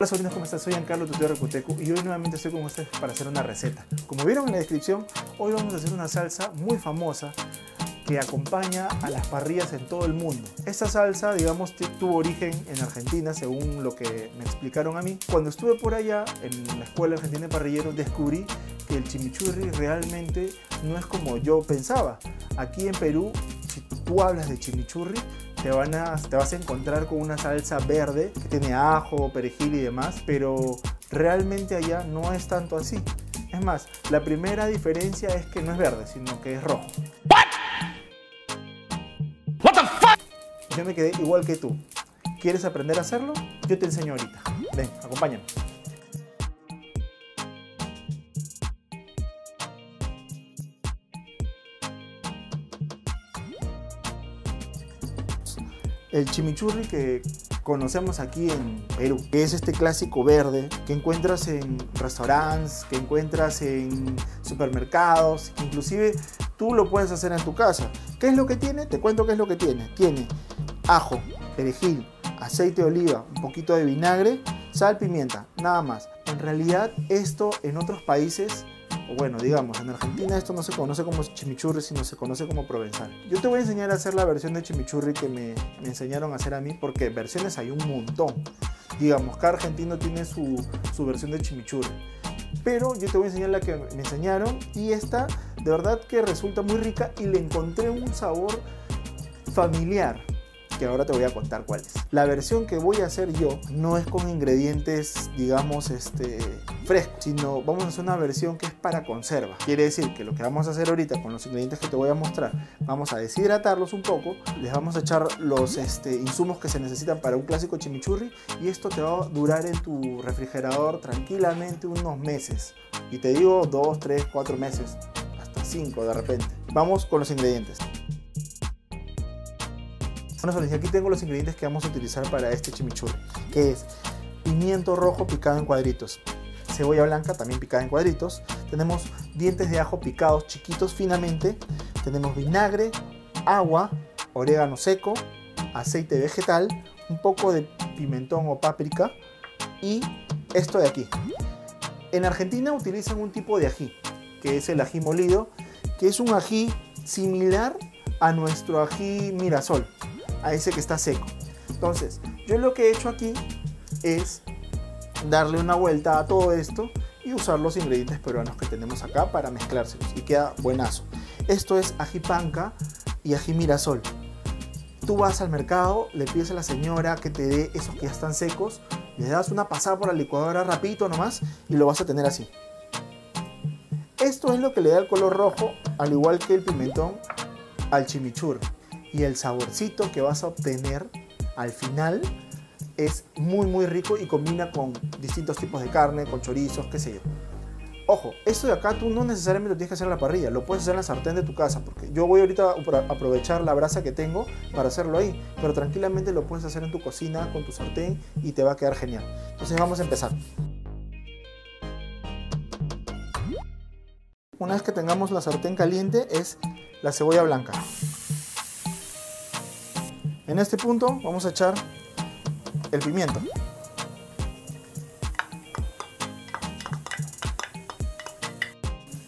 Hola sobrinos, ¿cómo están? Soy Giancarlo, tutor Recuteco y hoy nuevamente estoy con ustedes para hacer una receta. Como vieron en la descripción, hoy vamos a hacer una salsa muy famosa que acompaña a las parrillas en todo el mundo. Esta salsa, digamos, tuvo origen en Argentina, según lo que me explicaron a mí. Cuando estuve por allá, en la Escuela Argentina de Parrilleros, descubrí que el chimichurri realmente no es como yo pensaba. Aquí en Perú, si tú hablas de chimichurri, te, van a, te vas a encontrar con una salsa verde que tiene ajo, perejil y demás, pero realmente allá no es tanto así. Es más, la primera diferencia es que no es verde, sino que es rojo. What? the fuck? Yo me quedé igual que tú. ¿Quieres aprender a hacerlo? Yo te enseño ahorita. Ven, acompáñame. El chimichurri que conocemos aquí en Perú, que es este clásico verde que encuentras en restaurantes, que encuentras en supermercados, inclusive tú lo puedes hacer en tu casa. ¿Qué es lo que tiene? Te cuento qué es lo que tiene. Tiene ajo, perejil, aceite de oliva, un poquito de vinagre, sal, pimienta, nada más. En realidad esto en otros países o bueno, digamos, en Argentina esto no se conoce como chimichurri, sino se conoce como provenzal. Yo te voy a enseñar a hacer la versión de chimichurri que me, enseñaron a hacer a mí, porque versiones hay un montón. Digamos, cada argentino tiene su, su versión de chimichurri. Pero yo te voy a enseñar la que me enseñaron y esta de verdad que resulta muy rica y le encontré un sabor familiar que ahora te voy a contar cuál es. La versión que voy a hacer yo no es con ingredientes, digamos, este, frescos, sino vamos a hacer una versión que es para conserva. Quiere decir que lo que vamos a hacer ahorita con los ingredientes que te voy a mostrar, vamos a deshidratarlos un poco, les vamos a echar los este, insumos que se necesitan para un clásico chimichurri y esto te va a durar en tu refrigerador tranquilamente unos meses. Y te digo dos, tres, cuatro meses, hasta cinco de repente. Vamos con los ingredientes. Bueno, aquí tengo los ingredientes que vamos a utilizar para este chimichurri, que es pimiento rojo picado en cuadritos, cebolla blanca también picada en cuadritos, tenemos dientes de ajo picados chiquitos finamente, tenemos vinagre, agua, orégano seco, aceite vegetal, un poco de pimentón o páprica y esto de aquí. En Argentina utilizan un tipo de ají, que es el ají molido, que es un ají similar a nuestro ají mirasol a ese que está seco. Entonces, yo lo que he hecho aquí es darle una vuelta a todo esto y usar los ingredientes peruanos que tenemos acá para mezclárselos y queda buenazo. Esto es ají panca y ají mirasol. Tú vas al mercado, le pides a la señora que te dé esos que ya están secos, le das una pasada por la licuadora rapidito nomás y lo vas a tener así. Esto es lo que le da el color rojo, al igual que el pimentón al chimichurri y el saborcito que vas a obtener al final es muy muy rico y combina con distintos tipos de carne, con chorizos, qué sé yo. Ojo, esto de acá tú no necesariamente lo tienes que hacer en la parrilla, lo puedes hacer en la sartén de tu casa, porque yo voy ahorita a aprovechar la brasa que tengo para hacerlo ahí, pero tranquilamente lo puedes hacer en tu cocina con tu sartén y te va a quedar genial. Entonces vamos a empezar. Una vez que tengamos la sartén caliente es la cebolla blanca. En este punto vamos a echar el pimiento.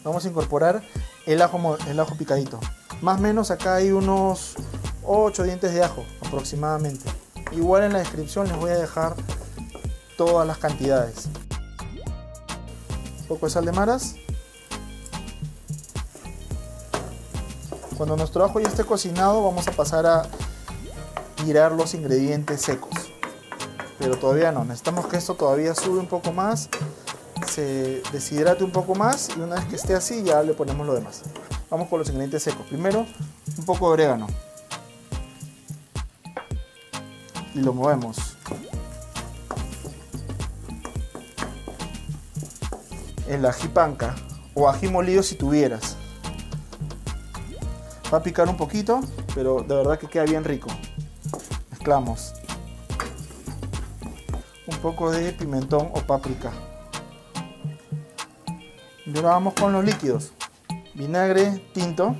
Vamos a incorporar el ajo, el ajo picadito. Más o menos acá hay unos 8 dientes de ajo aproximadamente. Igual en la descripción les voy a dejar todas las cantidades. Un poco de sal de maras. Cuando nuestro ajo ya esté cocinado vamos a pasar a tirar los ingredientes secos. Pero todavía no, necesitamos que esto todavía sube un poco más, se deshidrate un poco más y una vez que esté así ya le ponemos lo demás. Vamos con los ingredientes secos. Primero un poco de orégano. Y lo movemos. El ají panca o ají molido si tuvieras. Va a picar un poquito, pero de verdad que queda bien rico mezclamos un poco de pimentón o páprica. Y ahora vamos con los líquidos. Vinagre tinto.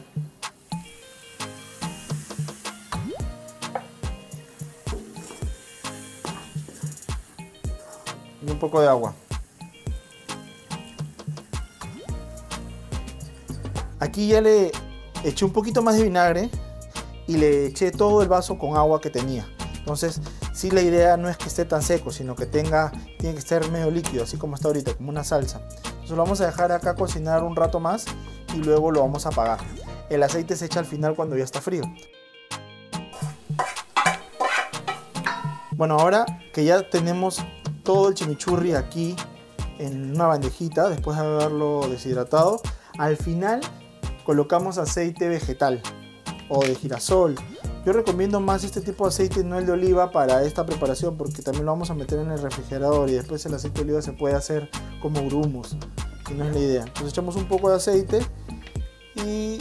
Y un poco de agua. Aquí ya le eché un poquito más de vinagre y le eché todo el vaso con agua que tenía. Entonces, si sí, la idea no es que esté tan seco, sino que tenga, tiene que estar medio líquido, así como está ahorita, como una salsa. Entonces lo vamos a dejar acá cocinar un rato más y luego lo vamos a apagar. El aceite se echa al final cuando ya está frío. Bueno, ahora que ya tenemos todo el chimichurri aquí en una bandejita, después de haberlo deshidratado, al final colocamos aceite vegetal o de girasol. Yo recomiendo más este tipo de aceite, no el de oliva, para esta preparación, porque también lo vamos a meter en el refrigerador y después el aceite de oliva se puede hacer como grumos, y no es la idea. Entonces echamos un poco de aceite y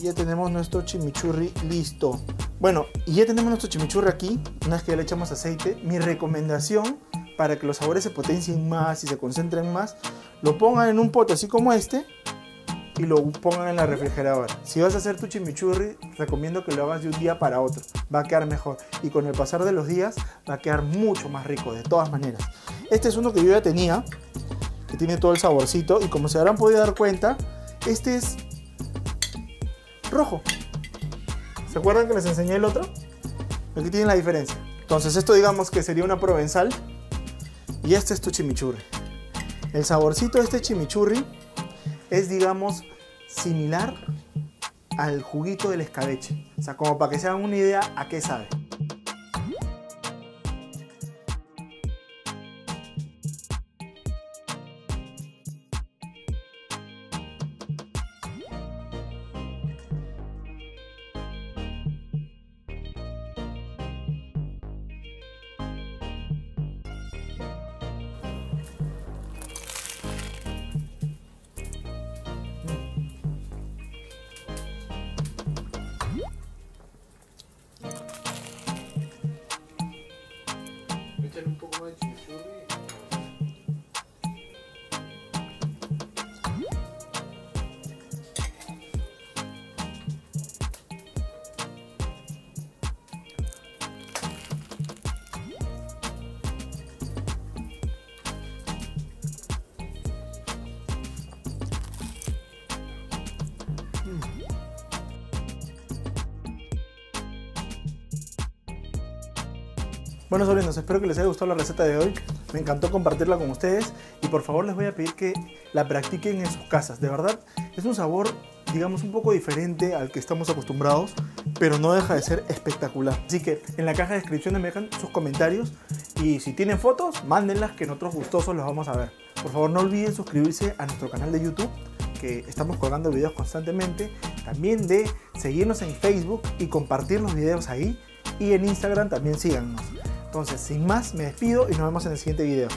ya tenemos nuestro chimichurri listo. Bueno, y ya tenemos nuestro chimichurri aquí, una vez que ya le echamos aceite, mi recomendación para que los sabores se potencien más y se concentren más, lo pongan en un pote así como este y lo pongan en la refrigeradora. Si vas a hacer tu chimichurri, recomiendo que lo hagas de un día para otro. Va a quedar mejor. Y con el pasar de los días va a quedar mucho más rico, de todas maneras. Este es uno que yo ya tenía, que tiene todo el saborcito. Y como se habrán podido dar cuenta, este es rojo. ¿Se acuerdan que les enseñé el otro? Aquí tienen la diferencia. Entonces esto digamos que sería una provenzal. Y este es tu chimichurri. El saborcito de este chimichurri es, digamos, similar al juguito del escabeche. O sea, como para que se hagan una idea a qué sabe. Bueno, sobrinos, espero que les haya gustado la receta de hoy. Me encantó compartirla con ustedes y por favor les voy a pedir que la practiquen en sus casas. De verdad, es un sabor, digamos, un poco diferente al que estamos acostumbrados, pero no deja de ser espectacular. Así que en la caja de descripción me dejan sus comentarios y si tienen fotos, mándenlas que nosotros gustosos los vamos a ver. Por favor, no olviden suscribirse a nuestro canal de YouTube que estamos colgando videos constantemente, también de seguirnos en Facebook y compartir los videos ahí y en Instagram también síganos. Entonces, sin más, me despido y nos vemos en el siguiente video.